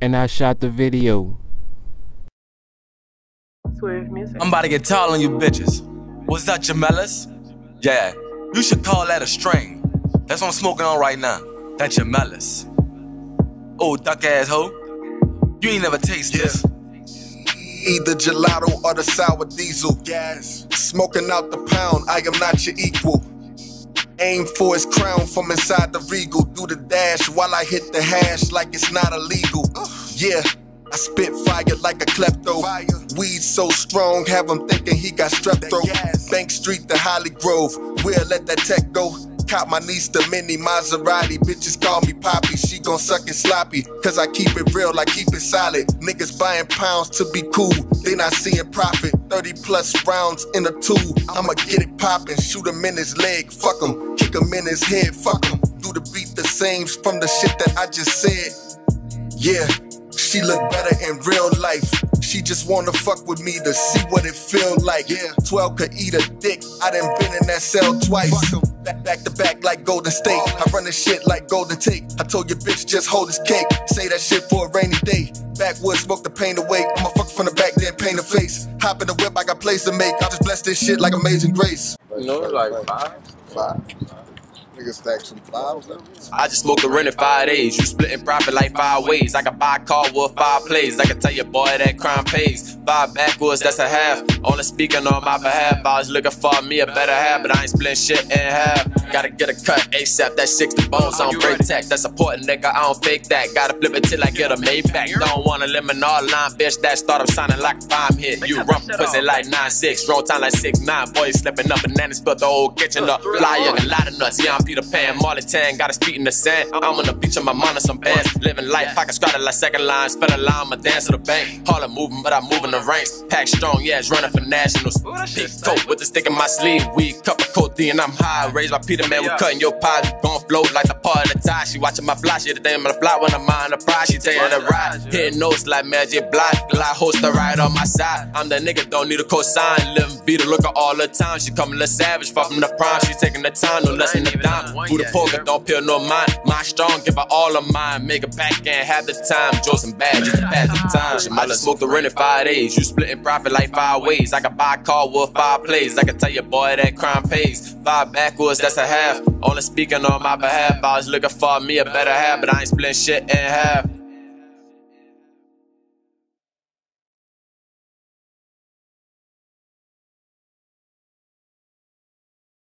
and I shot the video. I'm about to get tall on you bitches. What's that, Gemellus? Yeah, you should call that a strain. That's what I'm smoking on right now. That Gemellus. Oh, duck ass hoe. You ain't never taste yeah. this. Either gelato or the sour diesel. Gas. Smoking out the pound, I am not your equal. Aim for his crown from inside the regal. Do the dash while I hit the hash like it's not illegal. Yeah. I spit fire like a klepto. Fire. Weed so strong, have him thinking he got strep throat. Bank Street to Holly Grove, we'll let that tech go. Caught my niece the mini Maserati. Bitches call me Poppy, she gon' suck it sloppy. Cause I keep it real, I keep it solid. Niggas buying pounds to be cool, they not seeing profit. 30 plus rounds in a two. I'ma get it poppin', shoot him in his leg, fuck him. Kick him in his head, fuck him. Do the beat the same from the shit that I just said. Yeah. She look better in real life. She just wanna fuck with me to see what it feel like. Yeah, 12 could eat a dick. I done been in that cell twice. Back, back to back like Golden State. I run the shit like Golden Tate. I told your bitch just hold his cake. Say that shit for a rainy day. Backwoods, smoke the pain away. I'ma fuck from the back, then paint a face. Hop in the whip, I got plays to make. I just bless this shit like Amazing Grace. You know, like five. Five. Nigga stack some fives I just smoked a rent in five days. You splitting profit like five ways. I can buy a car with five plays. I can tell your boy that crime pays. Five backwards, that's a half. Only speaking on my behalf. I was looking for me a better half, but I ain't splitting shit in half. Gotta get a cut ASAP. That 60 bones on break tech. That's important, nigga. I don't fake that. Gotta flip it till I get a Maybach. Don't want a lemon all line, bitch. That startup sounding like a bomb hit. You rough pussy like 9-6. Roll time like 6-9. Boys slipping up. Bananas spilled the whole kitchen up. Fly young, a lot of nuts. Yeah, I'm Peter Pan, Marley Tan, got his feet in the sand. I'm on the beach on my mind some bands. Living life, pocket scratted like second lines. Fed a line, my dance to the bank. Harlem moving, but I'm moving the ranks. Pack strong, yeah, it's running for nationals. Peak coat with the stick in my sleeve. Weed, cup of codeine, I'm high. Raised by Peter Man, we cutting your pie. We gon' float like the part of the tie. She watching my fly, she the thing on the fly when I'm on the prize. She taking a ride. Hitting notes like Magic Block. Glide host the ride on my side. I'm the nigga, don't need a cosign. Living Vita, look at all the time. She coming a savage, far from the prime. She taking the time, no less than a dime. Who the poker, don't peel no mind. My strong, give her all of mine. Make a back and have the time. Joseph bad, just pass the time. I just smoked the rent in five days. You splitting profit like five ways. I can buy a car with five plays. I can tell your boy that crime pays. Five backwards, that's a half. Only speaking on my behalf. I was looking for me a better half, but I ain't splitting shit in half.